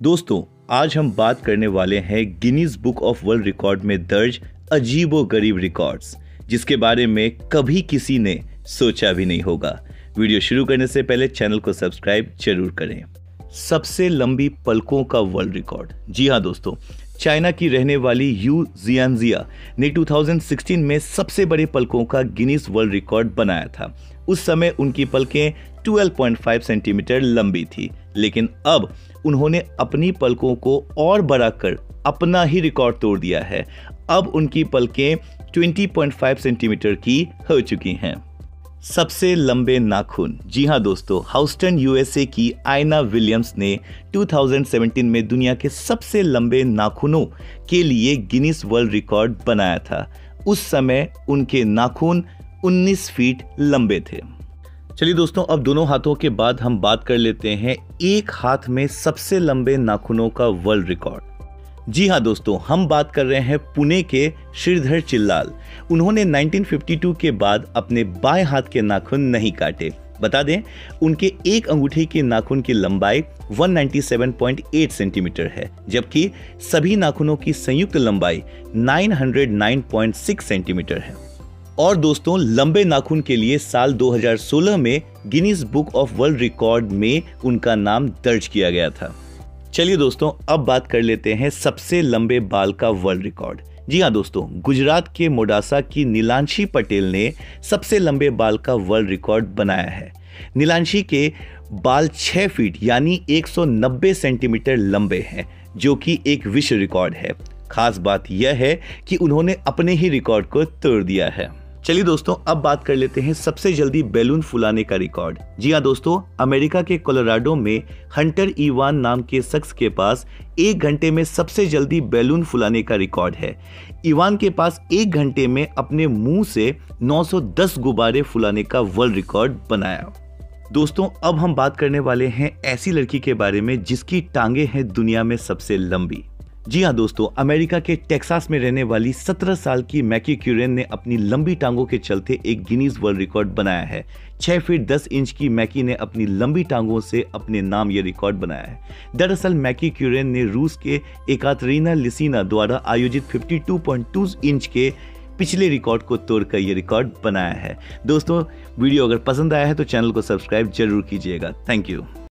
दोस्तों, आज हम बात करने वाले हैं Guinness Book of World Record में दर्ज अजीबो गरीब रिकॉर्ड्स जिसके बारे में कभी किसी ने सोचा भी नहीं होगा। वीडियो शुरू करने से पहले चैनल को सब्सक्राइब ज़रूर करें। सबसे लंबी पलकों का वर्ल्ड रिकॉर्ड जी हाँ दोस्तों, चाइना की रहने वाली यू जियानजिया ने 2016 में सबसे बड़े पलकों का गिनीज वर्ल्ड रिकॉर्ड बनाया था। उस समय उनकी पलकें 12.5 सेंटीमीटर लंबी थी। लेकिन अब उन्होंने अपनी पलकों को और बड़ा कर अपना ही रिकॉर्ड तोड़ दिया है। अब उनकी पलकें 20.5 सेंटीमीटर की हो चुकी हैं। सबसे लंबे नाखून। जी हाँ दोस्तों, हाउस्टन, यूएसए की आयना विलियम्स ने 2017 में दुनिया के सबसे लंबे नाखूनों के लिए गिनीस वर्ल्ड रिकॉर्ड बनाया था। उस समय उनके नाखून 19 फीट लंबे थे। चलिए दोस्तों, अब दोनों हाथों के बाद हम बात कर लेते हैं एक हाथ में सबसे लंबे नाखूनों का वर्ल्ड रिकॉर्ड। जी हाँ दोस्तों, हम बात कर रहे हैं पुणे के श्रीधर चिल्लाल। उन्होंने 1952 के बाद अपने बाएँ हाथ के नाखून नहीं काटे। बता दें, उनके एक अंगूठे के नाखून की लंबाई 197.8 सेंटीमीटर है, जबकि सभी नाखूनों की संयुक्त लंबाई 909.6 सेंटीमीटर है। और दोस्तों, लंबे नाखून के लिए साल 2016 में Guinness Book of World Record में उनका नाम दर्ज किया गया था। चलिए दोस्तों, अब बात कर लेते हैं सबसे लंबे बाल का वर्ल्ड रिकॉर्ड जी हाँ दोस्तों, गुजरात के मोडासा की नीलांशी पटेल ने सबसे लंबे बाल का वर्ल्ड रिकॉर्ड बनाया है। नीलांशी के बाल 6 फीट यानी 190 सेंटीमीटर लंबे हैं, जो कि एक विश्व रिकॉर्ड है। खास बात यह है कि उन्होंने अपने ही रिकॉर्ड को तोड़ दिया है। चलिए दोस्तों, अब बात कर लेते हैं सबसे जल्दी बैलून फुलाने का रिकॉर्ड। जी हाँ दोस्तों, अमेरिका के कोलोराडो में हंटर ईवान नाम के शख्स के पास एक घंटे में सबसे जल्दी बैलून फुलाने का रिकॉर्ड है। ईवान के पास एक घंटे में अपने मुँह से 910 गुब्बारे फुलाने का वर्ल्ड रिकॉर्ड बनाया। दोस्तों, अब हम बात करने वाले हैं ऐसी लड़की के बारे में जिसकी टांगे हैं दुनिया में सबसे लंबी। जी हाँ दोस्तों, अमेरिका के टेक्सास में रहने वाली 17 साल की मैकी क्यूरेन ने अपनी लंबी टांगों के चलते एक गिनीज वर्ल्ड रिकॉर्ड बनाया है। 6 फीट 10 इंच की मैकी ने अपनी लंबी टांगों से अपने नाम ये रिकॉर्ड बनाया है। दरअसल मैकी क्यूरेन ने रूस के एकातरीना लिसीना द्वारा आयोजित 52.2 इंच के पिछले रिकॉर्ड को तोड़कर ये रिकॉर्ड बनाया है। दोस्तों, वीडियो अगर पसंद आया है तो चैनल को सब्सक्राइब ज़रूर कीजिएगा। Thank you.